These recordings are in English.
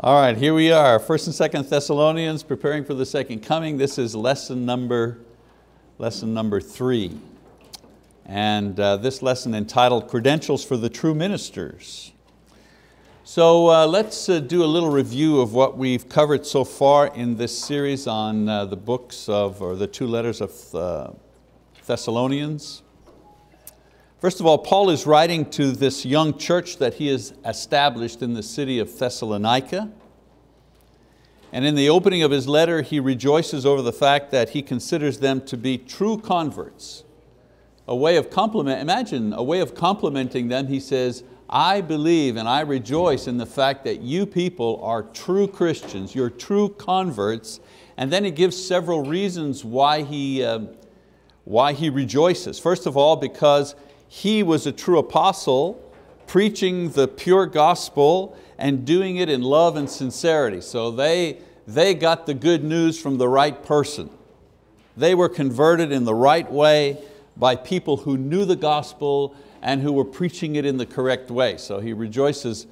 All right, here we are, First and Second Thessalonians, preparing for the second coming. This is lesson number, lesson number three. And uh, this lesson entitled Credentials for the True Ministers. So uh, let's uh, do a little review of what we've covered so far in this series on uh, the books of, or the two letters of uh, Thessalonians. First of all, Paul is writing to this young church that he has established in the city of Thessalonica. And in the opening of his letter, he rejoices over the fact that he considers them to be true converts. A way of compliment, imagine a way of complimenting them, he says, I believe and I rejoice in the fact that you people are true Christians, you're true converts. And then he gives several reasons why he, uh, why he rejoices. First of all, because he was a true apostle, preaching the pure gospel and doing it in love and sincerity. So they, they got the good news from the right person. They were converted in the right way by people who knew the gospel and who were preaching it in the correct way. So he rejoices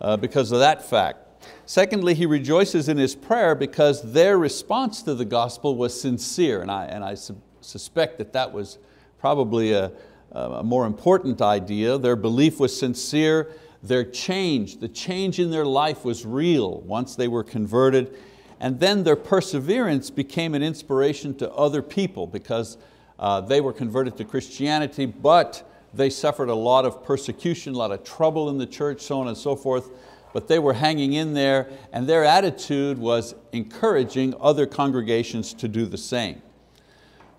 uh, because of that fact. Secondly, he rejoices in his prayer because their response to the gospel was sincere, and I, and I su suspect that that was probably a, a more important idea. Their belief was sincere, their change, the change in their life was real once they were converted, and then their perseverance became an inspiration to other people because uh, they were converted to Christianity, but they suffered a lot of persecution, a lot of trouble in the church, so on and so forth, but they were hanging in there and their attitude was encouraging other congregations to do the same.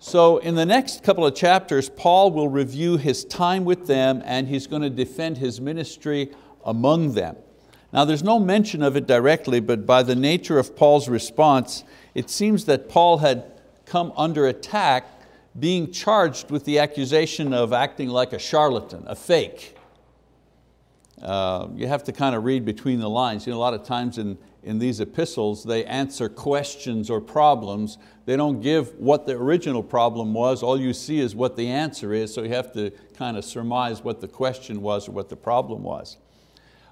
So in the next couple of chapters, Paul will review his time with them and he's going to defend his ministry among them. Now there's no mention of it directly, but by the nature of Paul's response, it seems that Paul had come under attack being charged with the accusation of acting like a charlatan, a fake. Uh, you have to kind of read between the lines. You know, a lot of times in, in these epistles, they answer questions or problems. They don't give what the original problem was. All you see is what the answer is, so you have to kind of surmise what the question was or what the problem was.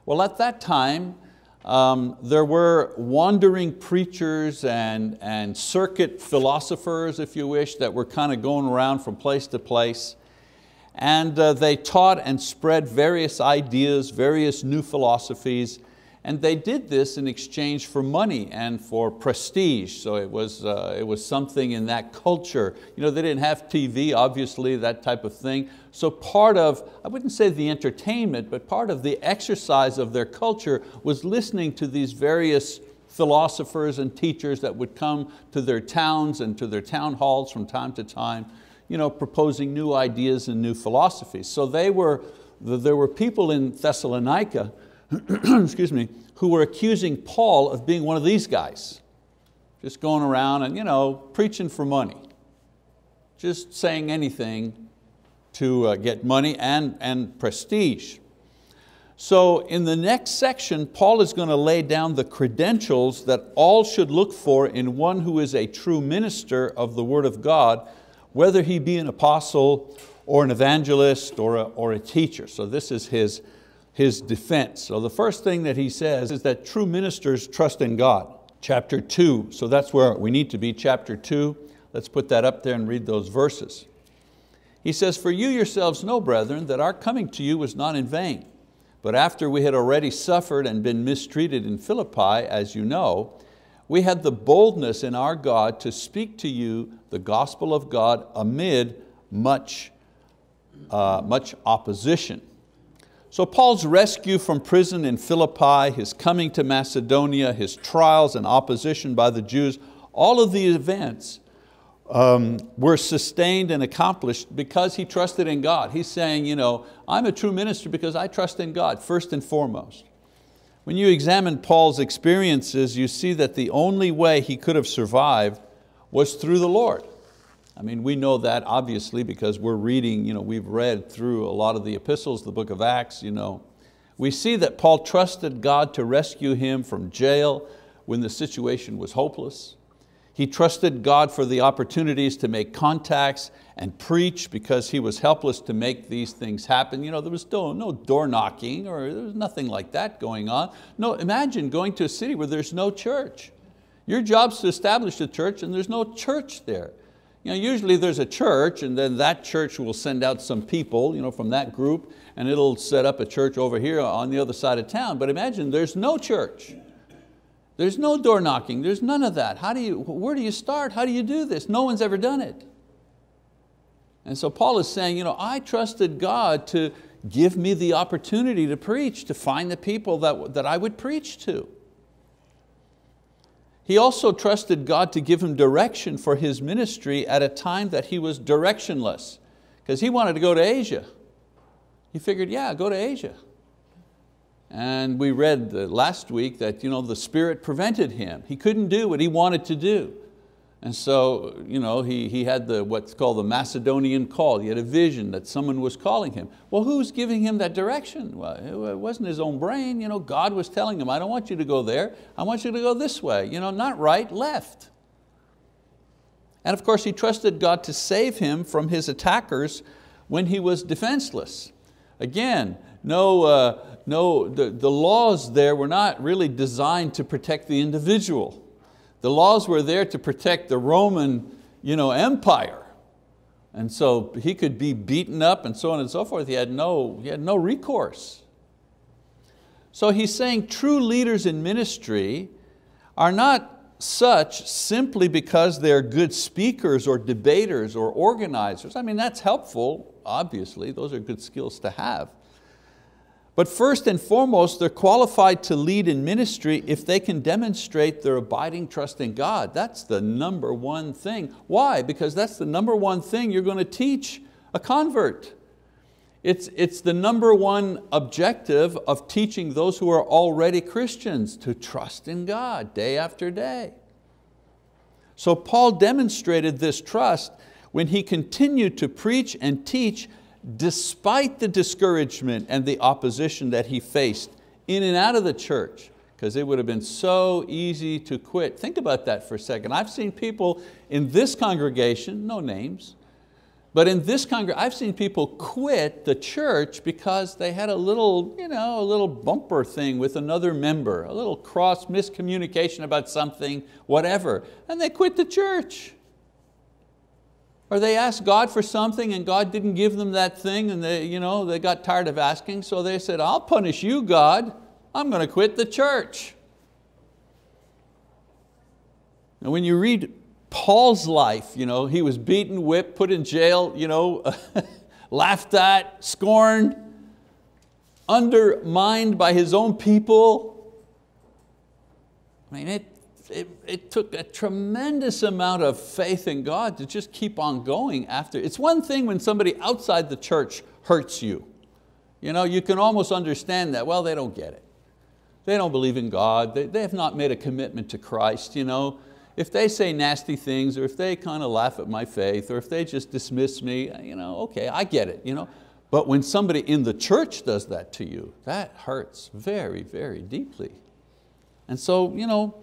Well, at that time, um, there were wandering preachers and, and circuit philosophers, if you wish, that were kind of going around from place to place. And uh, they taught and spread various ideas, various new philosophies, and they did this in exchange for money and for prestige. So it was, uh, it was something in that culture. You know, they didn't have TV, obviously, that type of thing. So part of, I wouldn't say the entertainment, but part of the exercise of their culture was listening to these various philosophers and teachers that would come to their towns and to their town halls from time to time, you know, proposing new ideas and new philosophies. So they were, there were people in Thessalonica excuse me, who were accusing Paul of being one of these guys, just going around and you know, preaching for money, just saying anything to uh, get money and, and prestige. So in the next section, Paul is going to lay down the credentials that all should look for in one who is a true minister of the word of God, whether he be an apostle or an evangelist or a, or a teacher. So this is his his defense. So the first thing that he says is that true ministers trust in God. Chapter two, so that's where we need to be, chapter two. Let's put that up there and read those verses. He says, for you yourselves know, brethren, that our coming to you was not in vain. But after we had already suffered and been mistreated in Philippi, as you know, we had the boldness in our God to speak to you the gospel of God amid much, uh, much opposition. So Paul's rescue from prison in Philippi, his coming to Macedonia, his trials and opposition by the Jews, all of these events um, were sustained and accomplished because he trusted in God. He's saying, you know, I'm a true minister because I trust in God, first and foremost. When you examine Paul's experiences, you see that the only way he could have survived was through the Lord. I mean, we know that obviously because we're reading, you know, we've read through a lot of the epistles, the book of Acts. You know. We see that Paul trusted God to rescue him from jail when the situation was hopeless. He trusted God for the opportunities to make contacts and preach because he was helpless to make these things happen. You know, there was no, no door knocking or there was nothing like that going on. No, imagine going to a city where there's no church. Your job's to establish a church and there's no church there. You know, usually there's a church and then that church will send out some people you know, from that group and it'll set up a church over here on the other side of town. But imagine there's no church. There's no door knocking, there's none of that. How do you, where do you start? How do you do this? No one's ever done it. And so Paul is saying, you know, I trusted God to give me the opportunity to preach, to find the people that, that I would preach to. He also trusted God to give him direction for his ministry at a time that he was directionless, because he wanted to go to Asia. He figured, yeah, go to Asia. And we read last week that you know, the Spirit prevented him. He couldn't do what he wanted to do. And so you know, he, he had the, what's called the Macedonian call. He had a vision that someone was calling him. Well, who's giving him that direction? Well, it wasn't his own brain. You know, God was telling him, I don't want you to go there. I want you to go this way. You know, not right, left. And of course, he trusted God to save him from his attackers when he was defenseless. Again, no, uh, no the, the laws there were not really designed to protect the individual. The laws were there to protect the Roman you know, Empire. And so he could be beaten up and so on and so forth. He had no, he had no recourse. So he's saying true leaders in ministry are not such simply because they're good speakers or debaters or organizers. I mean, that's helpful, obviously, those are good skills to have. But first and foremost, they're qualified to lead in ministry if they can demonstrate their abiding trust in God. That's the number one thing. Why? Because that's the number one thing you're going to teach a convert. It's, it's the number one objective of teaching those who are already Christians to trust in God day after day. So Paul demonstrated this trust when he continued to preach and teach despite the discouragement and the opposition that he faced in and out of the church, because it would have been so easy to quit. Think about that for a second. I've seen people in this congregation, no names, but in this congregation, I've seen people quit the church because they had a little, you know, a little bumper thing with another member, a little cross miscommunication about something, whatever, and they quit the church. Or they asked God for something and God didn't give them that thing and they, you know, they got tired of asking, so they said, I'll punish you, God. I'm going to quit the church. And when you read Paul's life, you know, he was beaten, whipped, put in jail, you know, laughed at, scorned, undermined by his own people. I mean, it, it, it took a tremendous amount of faith in God to just keep on going after. It's one thing when somebody outside the church hurts you. You, know, you can almost understand that, well, they don't get it. They don't believe in God, they, they have not made a commitment to Christ. You know. If they say nasty things or if they kind of laugh at my faith or if they just dismiss me, you know, okay, I get it. You know. But when somebody in the church does that to you, that hurts very, very deeply. And so, you know,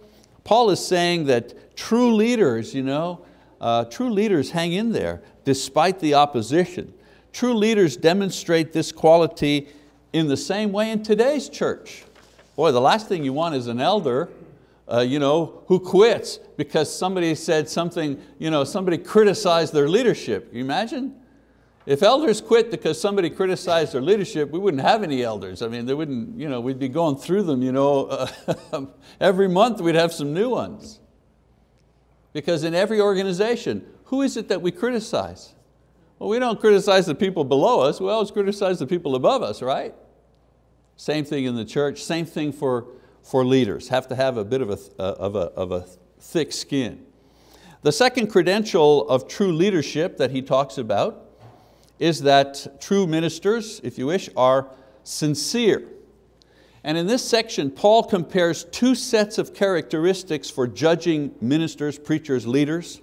Paul is saying that true leaders, you know, uh, true leaders hang in there despite the opposition. True leaders demonstrate this quality in the same way in today's church. Boy, the last thing you want is an elder uh, you know, who quits because somebody said something, you know, somebody criticized their leadership. Can you imagine? If elders quit because somebody criticized their leadership, we wouldn't have any elders. I mean, they wouldn't, you know, we'd be going through them. You know, every month we'd have some new ones. Because in every organization, who is it that we criticize? Well, we don't criticize the people below us, we always criticize the people above us, right? Same thing in the church, same thing for, for leaders, have to have a bit of a, uh, of, a, of a thick skin. The second credential of true leadership that he talks about is that true ministers, if you wish, are sincere. And in this section, Paul compares two sets of characteristics for judging ministers, preachers, leaders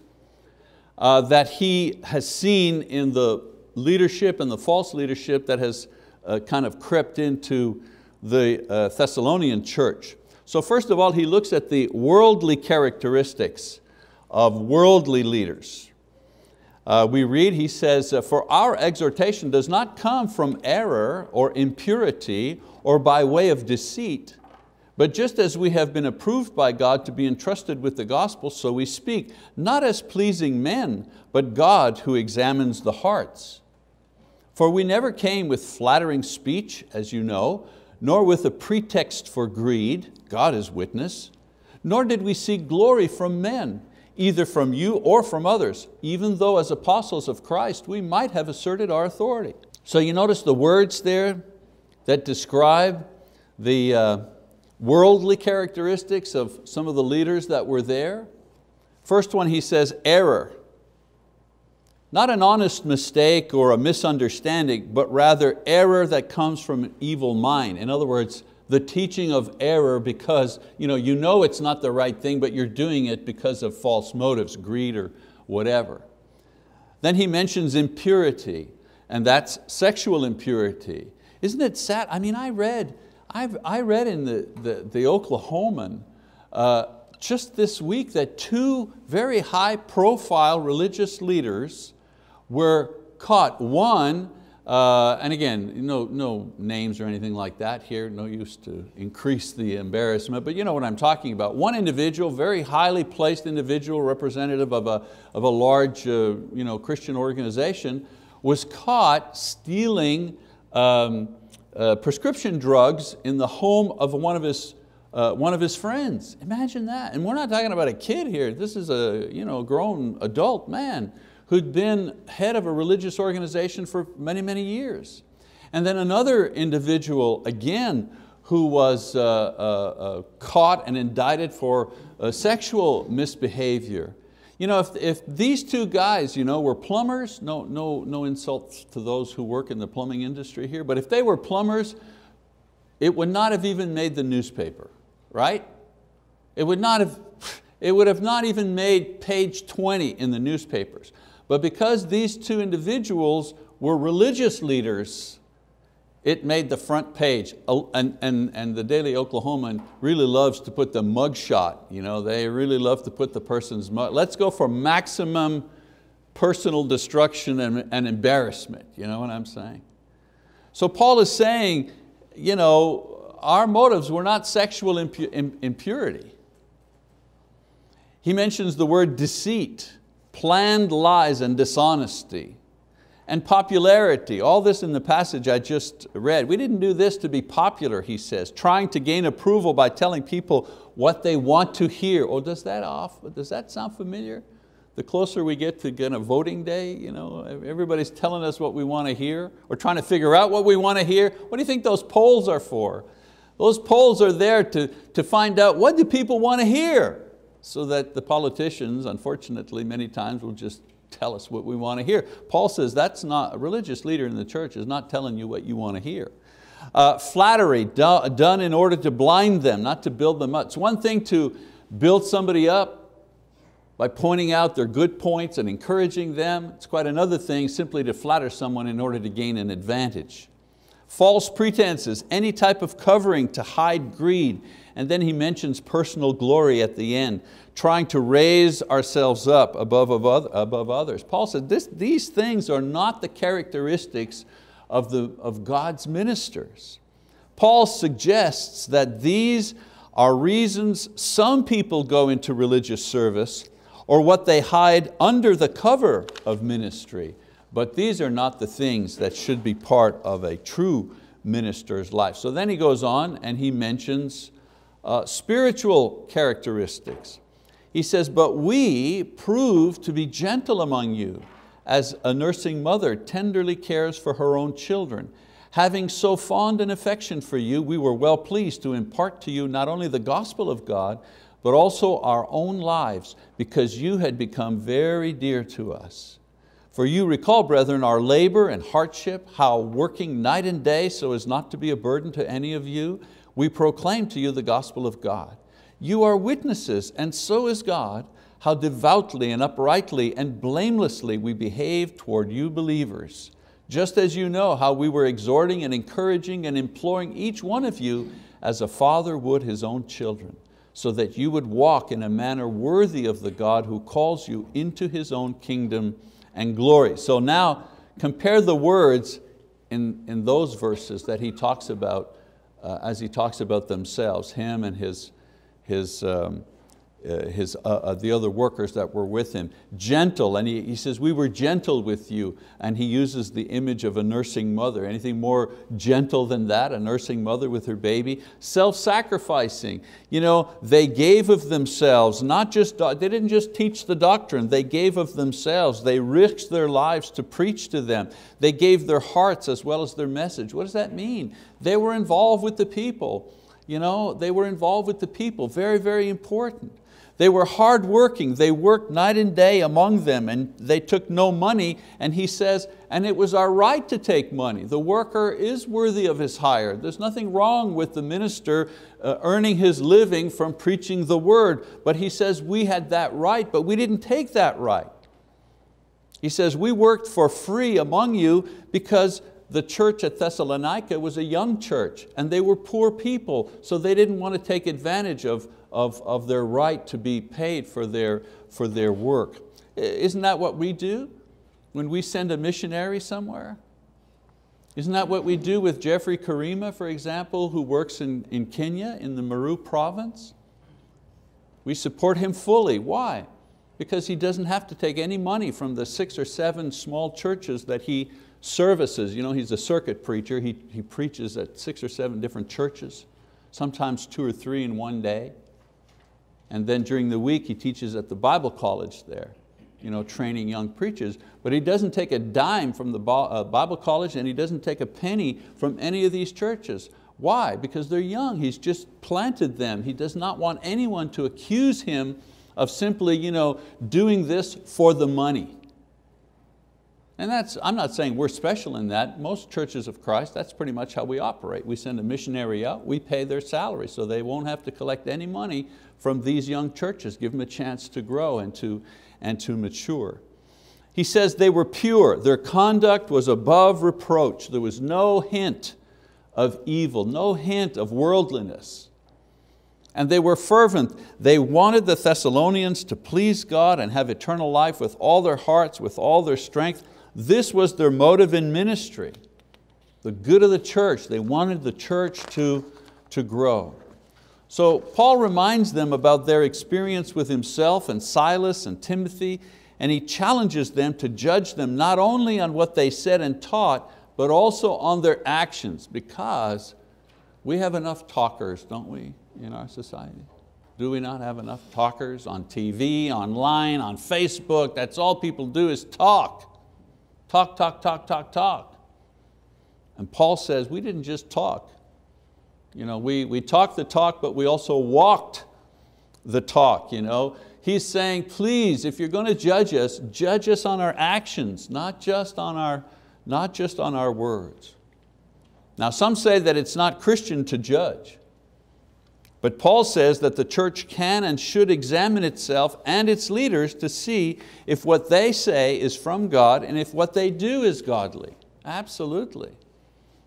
uh, that he has seen in the leadership and the false leadership that has uh, kind of crept into the uh, Thessalonian church. So first of all, he looks at the worldly characteristics of worldly leaders. Uh, we read, he says, uh, for our exhortation does not come from error or impurity or by way of deceit, but just as we have been approved by God to be entrusted with the gospel, so we speak, not as pleasing men, but God who examines the hearts. For we never came with flattering speech, as you know, nor with a pretext for greed, God is witness, nor did we seek glory from men, either from you or from others, even though as apostles of Christ we might have asserted our authority. So you notice the words there that describe the uh, worldly characteristics of some of the leaders that were there. First one he says, error. Not an honest mistake or a misunderstanding, but rather error that comes from an evil mind. In other words, the teaching of error because you know, you know it's not the right thing, but you're doing it because of false motives, greed or whatever. Then he mentions impurity, and that's sexual impurity. Isn't it sad? I mean, I read, I've, I read in the, the, the Oklahoman uh, just this week that two very high profile religious leaders were caught. One, uh, and again, no, no names or anything like that here, no use to increase the embarrassment, but you know what I'm talking about. One individual, very highly placed individual, representative of a, of a large uh, you know, Christian organization, was caught stealing um, uh, prescription drugs in the home of one of his uh, one of his friends. Imagine that. And we're not talking about a kid here. This is a you know, grown adult man who'd been head of a religious organization for many, many years. And then another individual, again, who was uh, uh, uh, caught and indicted for uh, sexual misbehavior. You know, if, if these two guys you know, were plumbers, no, no, no insults to those who work in the plumbing industry here, but if they were plumbers, it would not have even made the newspaper, right? It would not have, it would have not even made page 20 in the newspapers. But because these two individuals were religious leaders, it made the front page. And, and, and the Daily Oklahoman really loves to put the mug shot. You know, they really love to put the person's mug. Let's go for maximum personal destruction and, and embarrassment. You know what I'm saying? So Paul is saying, you know, our motives were not sexual impurity. He mentions the word deceit planned lies and dishonesty, and popularity, all this in the passage I just read. We didn't do this to be popular, he says, trying to gain approval by telling people what they want to hear. Oh, does that off, does that sound familiar? The closer we get to kind of voting day, you know, everybody's telling us what we want to hear. We're trying to figure out what we want to hear. What do you think those polls are for? Those polls are there to, to find out what do people want to hear so that the politicians, unfortunately, many times will just tell us what we want to hear. Paul says that's not, a religious leader in the church is not telling you what you want to hear. Uh, flattery do, done in order to blind them, not to build them up. It's one thing to build somebody up by pointing out their good points and encouraging them. It's quite another thing simply to flatter someone in order to gain an advantage. False pretenses, any type of covering to hide greed and then he mentions personal glory at the end, trying to raise ourselves up above, above others. Paul said this, these things are not the characteristics of, the, of God's ministers. Paul suggests that these are reasons some people go into religious service or what they hide under the cover of ministry. But these are not the things that should be part of a true minister's life. So then he goes on and he mentions uh, spiritual characteristics. He says, but we prove to be gentle among you, as a nursing mother tenderly cares for her own children. Having so fond an affection for you, we were well pleased to impart to you not only the gospel of God, but also our own lives, because you had become very dear to us. For you recall, brethren, our labor and hardship, how working night and day so as not to be a burden to any of you, we proclaim to you the gospel of God. You are witnesses, and so is God, how devoutly and uprightly and blamelessly we behave toward you believers, just as you know how we were exhorting and encouraging and imploring each one of you as a father would his own children. so that you would walk in a manner worthy of the God who calls you into His own kingdom and glory. So now compare the words in, in those verses that he talks about uh, as he talks about themselves, him and his, his um, his, uh, uh, the other workers that were with him. Gentle, and he, he says, we were gentle with you. And he uses the image of a nursing mother. Anything more gentle than that, a nursing mother with her baby? Self-sacrificing. You know, they gave of themselves, not just, they didn't just teach the doctrine, they gave of themselves. They risked their lives to preach to them. They gave their hearts as well as their message. What does that mean? They were involved with the people. You know, they were involved with the people, very, very important. They were hardworking, they worked night and day among them and they took no money and he says, and it was our right to take money. The worker is worthy of his hire. There's nothing wrong with the minister uh, earning his living from preaching the word, but he says we had that right, but we didn't take that right. He says, we worked for free among you because the church at Thessalonica was a young church and they were poor people, so they didn't want to take advantage of, of, of their right to be paid for their, for their work. Isn't that what we do when we send a missionary somewhere? Isn't that what we do with Jeffrey Karima, for example, who works in, in Kenya, in the Maru province? We support him fully. Why? Because he doesn't have to take any money from the six or seven small churches that he services. You know, he's a circuit preacher. He, he preaches at six or seven different churches, sometimes two or three in one day. And then during the week he teaches at the Bible college there, you know, training young preachers. But he doesn't take a dime from the uh, Bible college and he doesn't take a penny from any of these churches. Why? Because they're young. He's just planted them. He does not want anyone to accuse him of simply you know, doing this for the money. And that's, I'm not saying we're special in that. Most churches of Christ, that's pretty much how we operate. We send a missionary out, we pay their salary so they won't have to collect any money from these young churches, give them a chance to grow and to, and to mature. He says they were pure, their conduct was above reproach. There was no hint of evil, no hint of worldliness. And they were fervent. They wanted the Thessalonians to please God and have eternal life with all their hearts, with all their strength. This was their motive in ministry. The good of the church. They wanted the church to, to grow. So Paul reminds them about their experience with himself and Silas and Timothy, and he challenges them to judge them not only on what they said and taught, but also on their actions, because we have enough talkers, don't we, in our society? Do we not have enough talkers on TV, online, on Facebook? That's all people do is talk. Talk, talk, talk, talk, talk. And Paul says, we didn't just talk. You know, we, we talked the talk, but we also walked the talk. You know? He's saying, please, if you're going to judge us, judge us on our actions, not just on our, not just on our words. Now some say that it's not Christian to judge. But Paul says that the church can and should examine itself and its leaders to see if what they say is from God and if what they do is godly. Absolutely.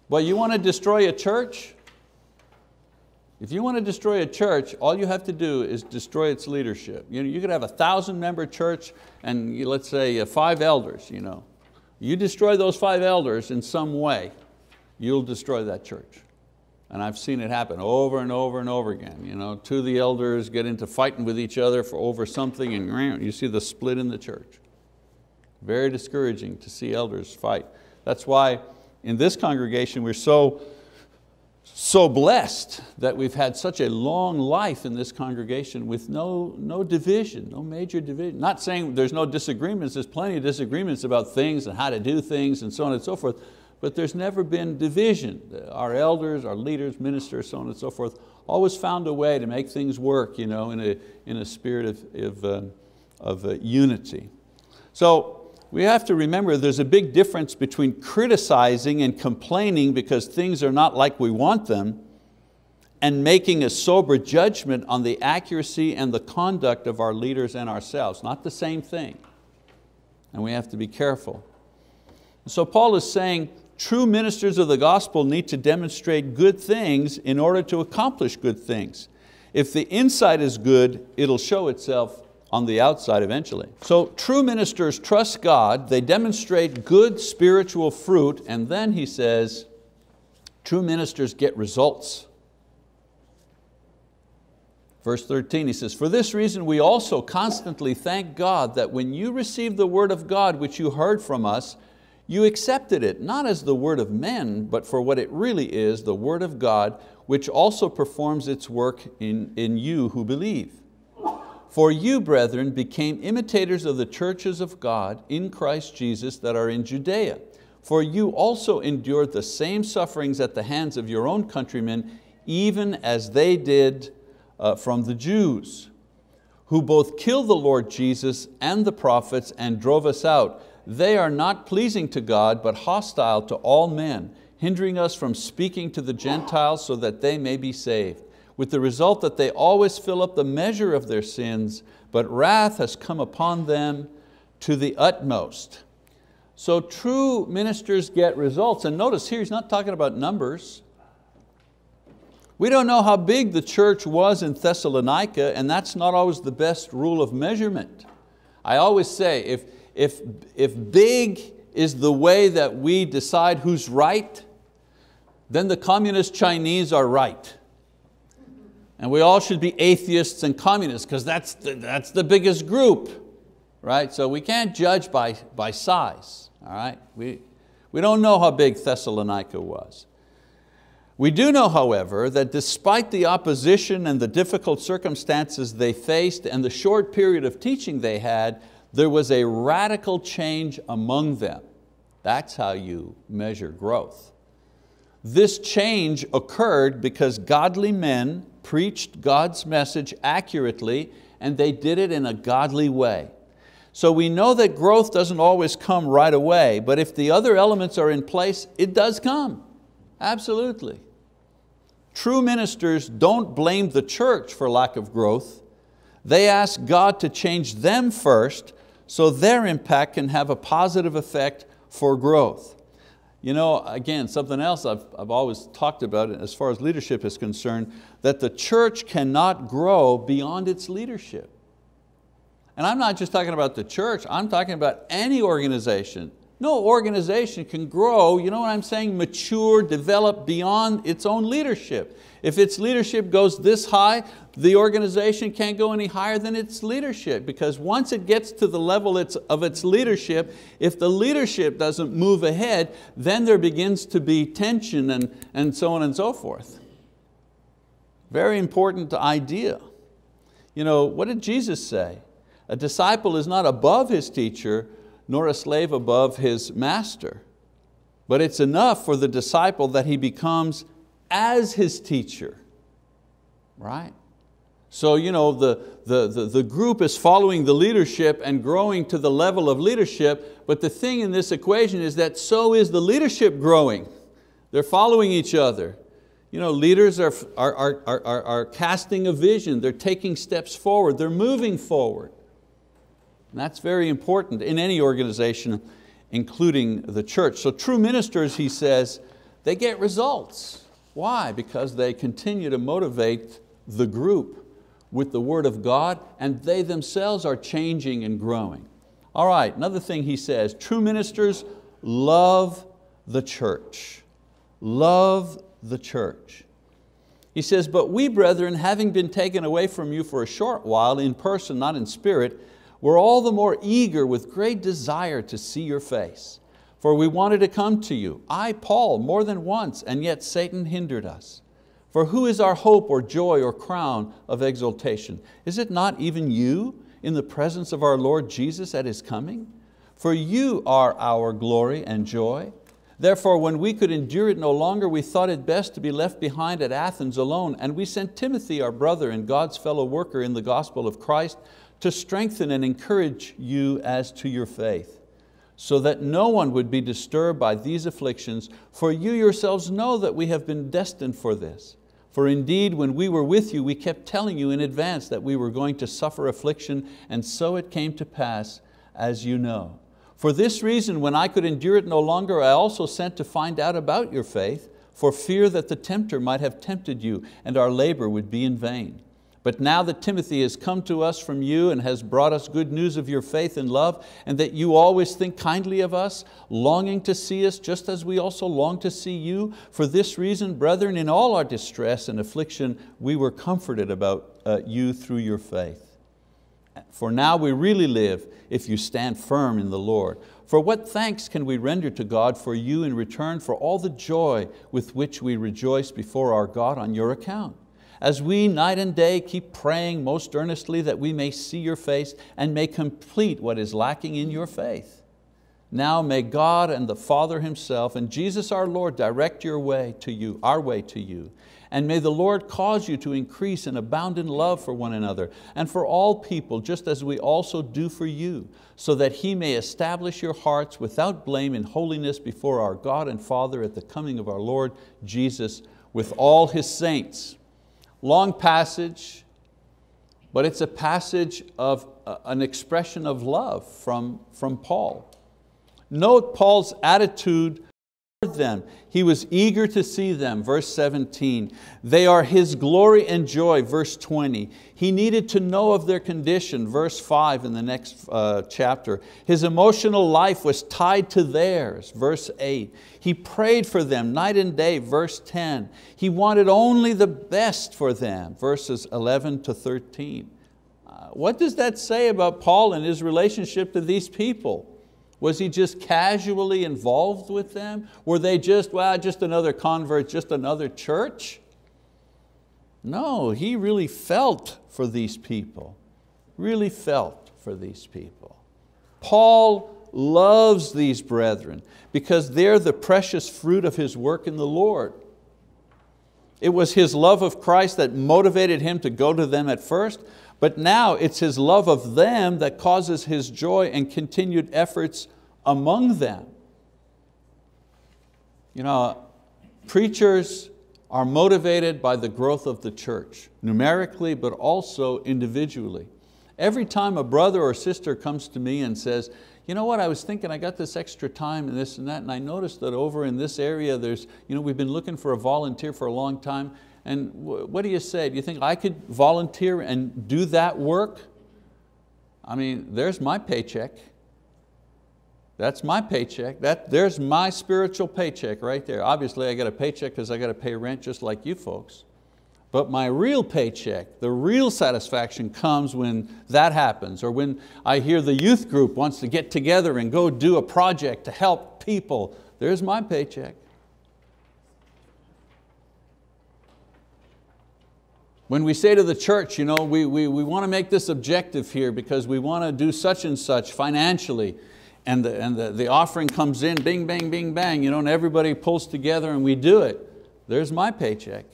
Well, you want to destroy a church? If you want to destroy a church, all you have to do is destroy its leadership. You, know, you could have a thousand member church and let's say uh, five elders. You, know. you destroy those five elders in some way, you'll destroy that church. And I've seen it happen over and over and over again. You know, two of the elders get into fighting with each other for over something and you see the split in the church. Very discouraging to see elders fight. That's why in this congregation we're so so blessed that we've had such a long life in this congregation with no, no division, no major division. Not saying there's no disagreements, there's plenty of disagreements about things and how to do things and so on and so forth, but there's never been division. Our elders, our leaders, ministers, so on and so forth, always found a way to make things work you know, in, a, in a spirit of, of, uh, of uh, unity. So we have to remember there's a big difference between criticizing and complaining because things are not like we want them and making a sober judgment on the accuracy and the conduct of our leaders and ourselves. Not the same thing. And we have to be careful. So Paul is saying true ministers of the gospel need to demonstrate good things in order to accomplish good things. If the inside is good, it'll show itself on the outside eventually. So true ministers trust God, they demonstrate good spiritual fruit, and then he says, true ministers get results. Verse 13, he says, For this reason we also constantly thank God that when you received the word of God which you heard from us, you accepted it, not as the word of men, but for what it really is, the word of God, which also performs its work in, in you who believe. For you, brethren, became imitators of the churches of God in Christ Jesus that are in Judea. For you also endured the same sufferings at the hands of your own countrymen, even as they did uh, from the Jews, who both killed the Lord Jesus and the prophets and drove us out. They are not pleasing to God, but hostile to all men, hindering us from speaking to the Gentiles so that they may be saved, with the result that they always fill up the measure of their sins, but wrath has come upon them to the utmost. So true ministers get results, and notice here he's not talking about numbers, we don't know how big the church was in Thessalonica and that's not always the best rule of measurement. I always say if, if, if big is the way that we decide who's right, then the communist Chinese are right. And we all should be atheists and communists because that's the, that's the biggest group, right? So we can't judge by, by size, all right? We, we don't know how big Thessalonica was. We do know, however, that despite the opposition and the difficult circumstances they faced and the short period of teaching they had, there was a radical change among them. That's how you measure growth. This change occurred because godly men preached God's message accurately and they did it in a godly way. So we know that growth doesn't always come right away, but if the other elements are in place, it does come, absolutely. True ministers don't blame the church for lack of growth. They ask God to change them first so their impact can have a positive effect for growth. You know, again, something else I've, I've always talked about as far as leadership is concerned, that the church cannot grow beyond its leadership. And I'm not just talking about the church, I'm talking about any organization. No organization can grow, you know what I'm saying, mature, develop beyond its own leadership. If its leadership goes this high, the organization can't go any higher than its leadership because once it gets to the level of its leadership, if the leadership doesn't move ahead, then there begins to be tension and, and so on and so forth. Very important idea. You know, what did Jesus say? A disciple is not above his teacher, nor a slave above his master. But it's enough for the disciple that he becomes as his teacher, right? So you know, the, the, the, the, group is following the leadership and growing to the level of leadership, but the thing in this equation is that so is the leadership growing. They're following each other. You know, leaders are, are, are, are, are casting a vision, they're taking steps forward, they're moving forward. And that's very important in any organization, including the church. So true ministers, he says, they get results. Why? Because they continue to motivate the group with the word of God and they themselves are changing and growing. All right, another thing he says, true ministers love the church. Love the church. He says, but we brethren, having been taken away from you for a short while in person, not in spirit, we're all the more eager with great desire to see your face. For we wanted to come to you, I, Paul, more than once, and yet Satan hindered us. For who is our hope or joy or crown of exaltation? Is it not even you in the presence of our Lord Jesus at His coming? For you are our glory and joy. Therefore, when we could endure it no longer, we thought it best to be left behind at Athens alone, and we sent Timothy, our brother and God's fellow worker in the gospel of Christ, to strengthen and encourage you as to your faith, so that no one would be disturbed by these afflictions, for you yourselves know that we have been destined for this. For indeed, when we were with you, we kept telling you in advance that we were going to suffer affliction, and so it came to pass, as you know. For this reason, when I could endure it no longer, I also sent to find out about your faith, for fear that the tempter might have tempted you, and our labor would be in vain. But now that Timothy has come to us from you and has brought us good news of your faith and love, and that you always think kindly of us, longing to see us just as we also long to see you, for this reason, brethren, in all our distress and affliction, we were comforted about uh, you through your faith. For now we really live if you stand firm in the Lord. For what thanks can we render to God for you in return for all the joy with which we rejoice before our God on your account? As we night and day keep praying most earnestly that we may see your face and may complete what is lacking in your faith. Now may God and the Father Himself and Jesus our Lord direct your way to you, our way to you. And may the Lord cause you to increase and abound in love for one another and for all people, just as we also do for you, so that He may establish your hearts without blame in holiness before our God and Father at the coming of our Lord Jesus with all His saints. Long passage, but it's a passage of uh, an expression of love from, from Paul. Note Paul's attitude them. He was eager to see them, verse 17. They are His glory and joy, verse 20. He needed to know of their condition, verse 5 in the next uh, chapter. His emotional life was tied to theirs, verse 8. He prayed for them night and day, verse 10. He wanted only the best for them, verses 11 to 13. Uh, what does that say about Paul and his relationship to these people? Was he just casually involved with them? Were they just, well, just another convert, just another church? No, he really felt for these people, really felt for these people. Paul loves these brethren because they're the precious fruit of his work in the Lord. It was his love of Christ that motivated him to go to them at first, but now it's His love of them that causes His joy and continued efforts among them. You know, preachers are motivated by the growth of the church, numerically, but also individually. Every time a brother or sister comes to me and says, you know what, I was thinking I got this extra time and this and that, and I noticed that over in this area, there's, you know, we've been looking for a volunteer for a long time, and what do you say? Do you think I could volunteer and do that work? I mean, there's my paycheck. That's my paycheck. That, there's my spiritual paycheck right there. Obviously I got a paycheck because I got to pay rent just like you folks. But my real paycheck, the real satisfaction comes when that happens or when I hear the youth group wants to get together and go do a project to help people. There's my paycheck. When we say to the church, you know, we, we, we want to make this objective here because we want to do such and such financially, and, the, and the, the offering comes in, bing, bang, bing, bang, you know, and everybody pulls together and we do it, there's my paycheck.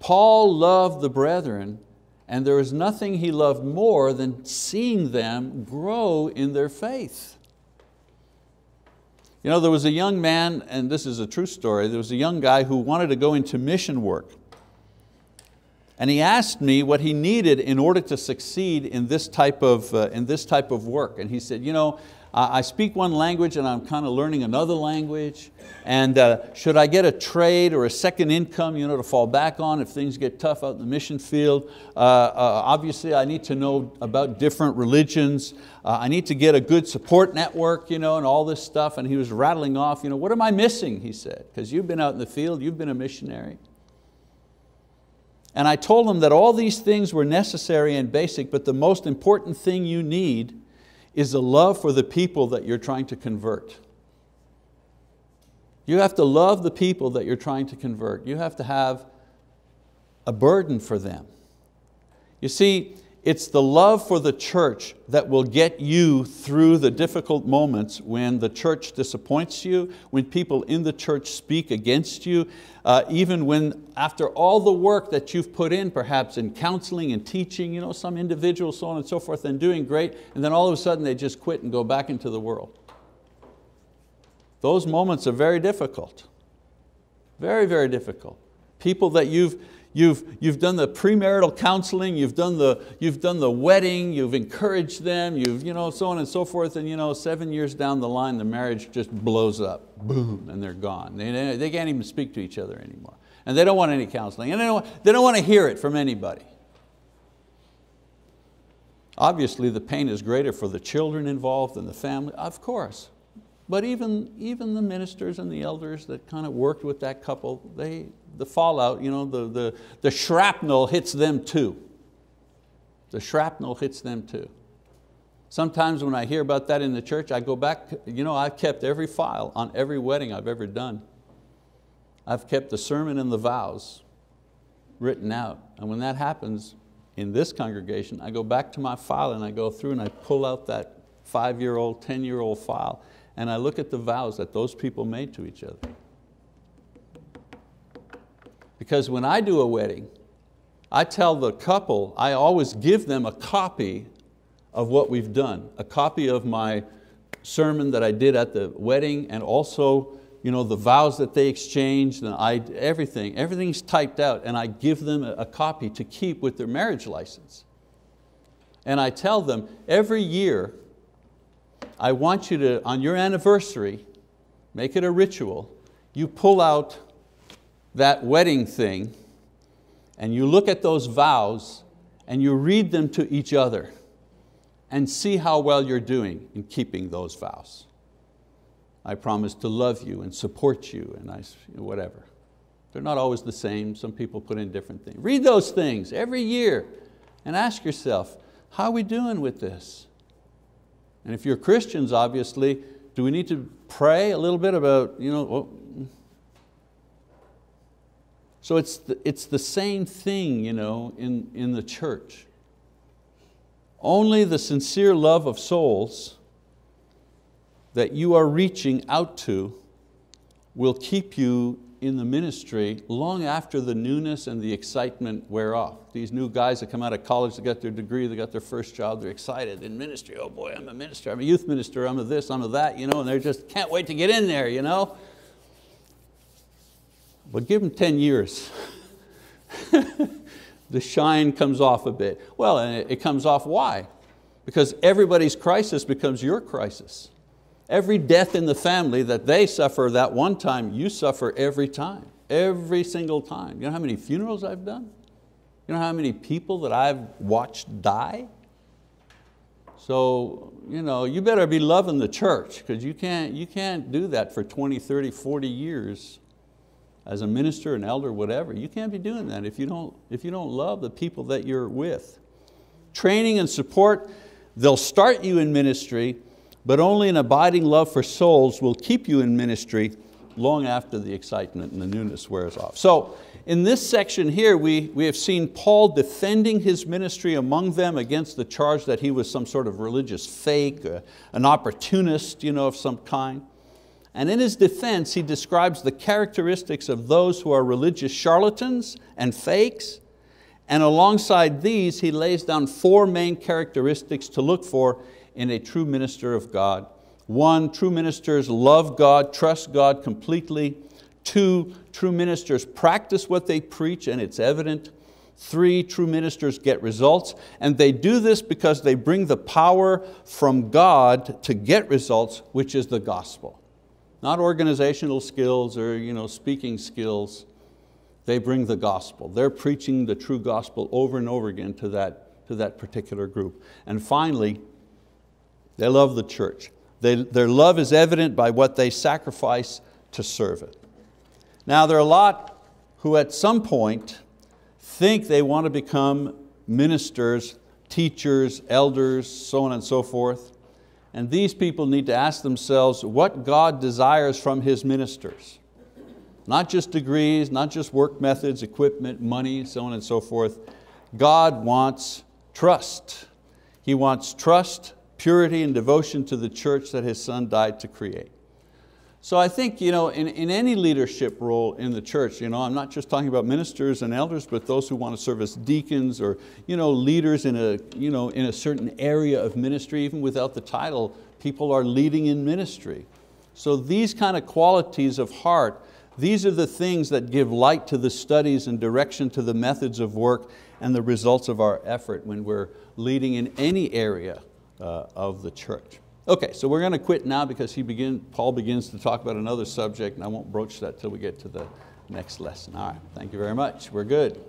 Paul loved the brethren and there was nothing he loved more than seeing them grow in their faith. You know, there was a young man, and this is a true story, there was a young guy who wanted to go into mission work. And he asked me what he needed in order to succeed in this type of, uh, in this type of work. And he said, you know, I speak one language and I'm kind of learning another language. And uh, should I get a trade or a second income you know, to fall back on if things get tough out in the mission field? Uh, uh, obviously I need to know about different religions. Uh, I need to get a good support network you know, and all this stuff. And he was rattling off, you know, what am I missing, he said, because you've been out in the field, you've been a missionary. And I told him that all these things were necessary and basic, but the most important thing you need is a love for the people that you're trying to convert. You have to love the people that you're trying to convert. You have to have a burden for them. You see, it's the love for the church that will get you through the difficult moments when the church disappoints you, when people in the church speak against you, uh, even when after all the work that you've put in, perhaps in counseling and teaching, you know, some individuals, so on and so forth, and doing great, and then all of a sudden they just quit and go back into the world. Those moments are very difficult. Very, very difficult. People that you've, You've, you've done the premarital counseling, you've done, the, you've done the wedding, you've encouraged them, you've, you know, so on and so forth, and you know, seven years down the line, the marriage just blows up, boom, and they're gone. They, they can't even speak to each other anymore. And they don't want any counseling. And they don't, they don't want to hear it from anybody. Obviously the pain is greater for the children involved and the family, of course. But even, even the ministers and the elders that kind of worked with that couple, they, the fallout, you know, the, the, the shrapnel hits them too. The shrapnel hits them too. Sometimes when I hear about that in the church, I go back, you know, I've kept every file on every wedding I've ever done. I've kept the sermon and the vows written out. And when that happens in this congregation, I go back to my file and I go through and I pull out that five-year-old, 10-year-old file and I look at the vows that those people made to each other. Because when I do a wedding, I tell the couple, I always give them a copy of what we've done, a copy of my sermon that I did at the wedding and also you know, the vows that they exchanged, and I, everything, everything's typed out and I give them a, a copy to keep with their marriage license. And I tell them every year, I want you to, on your anniversary, make it a ritual, you pull out that wedding thing and you look at those vows and you read them to each other and see how well you're doing in keeping those vows. I promise to love you and support you and I, whatever. They're not always the same, some people put in different things. Read those things every year and ask yourself, how are we doing with this? And if you're Christians, obviously, do we need to pray a little bit about, you know, well, so it's the, it's the same thing you know, in, in the church. Only the sincere love of souls that you are reaching out to will keep you in the ministry long after the newness and the excitement wear off. These new guys that come out of college, they got their degree, they got their first job, they're excited in ministry. Oh boy, I'm a minister, I'm a youth minister, I'm a this, I'm a that, you know, and they just can't wait to get in there. You know? But give them 10 years. the shine comes off a bit. Well, and it comes off why? Because everybody's crisis becomes your crisis. Every death in the family that they suffer that one time, you suffer every time, every single time. You know how many funerals I've done? You know how many people that I've watched die? So you, know, you better be loving the church because you can't, you can't do that for 20, 30, 40 years as a minister, an elder, whatever. You can't be doing that if you don't, if you don't love the people that you're with. Training and support, they'll start you in ministry but only an abiding love for souls will keep you in ministry long after the excitement and the newness wears off. So in this section here, we, we have seen Paul defending his ministry among them against the charge that he was some sort of religious fake, uh, an opportunist you know, of some kind. And in his defense, he describes the characteristics of those who are religious charlatans and fakes. And alongside these, he lays down four main characteristics to look for in a true minister of God. One, true ministers love God, trust God completely. Two, true ministers practice what they preach and it's evident. Three, true ministers get results and they do this because they bring the power from God to get results, which is the gospel. Not organizational skills or you know, speaking skills. They bring the gospel. They're preaching the true gospel over and over again to that, to that particular group. And finally, they love the church. They, their love is evident by what they sacrifice to serve it. Now there are a lot who at some point think they want to become ministers, teachers, elders, so on and so forth. And these people need to ask themselves what God desires from His ministers. Not just degrees, not just work methods, equipment, money, so on and so forth. God wants trust. He wants trust purity and devotion to the church that His Son died to create. So I think you know, in, in any leadership role in the church, you know, I'm not just talking about ministers and elders, but those who want to serve as deacons or you know, leaders in a, you know, in a certain area of ministry, even without the title, people are leading in ministry. So these kind of qualities of heart, these are the things that give light to the studies and direction to the methods of work and the results of our effort when we're leading in any area uh, of the church. Okay, so we're going to quit now because he begin, Paul begins to talk about another subject and I won't broach that till we get to the next lesson. All right, thank you very much. We're good.